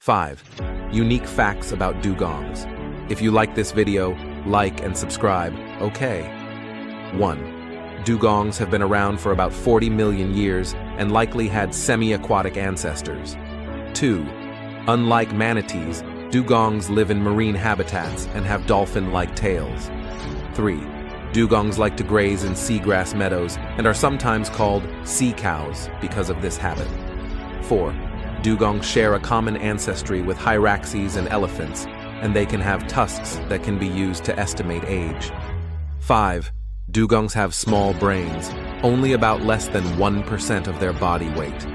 5. Unique facts about dugongs. If you like this video, like and subscribe, okay. 1. Dugongs have been around for about 40 million years and likely had semi-aquatic ancestors. 2. Unlike manatees, dugongs live in marine habitats and have dolphin-like tails. 3. Dugongs like to graze in seagrass meadows and are sometimes called sea cows because of this habit. 4. Dugongs share a common ancestry with hyraxes and elephants, and they can have tusks that can be used to estimate age. 5. Dugongs have small brains, only about less than 1% of their body weight.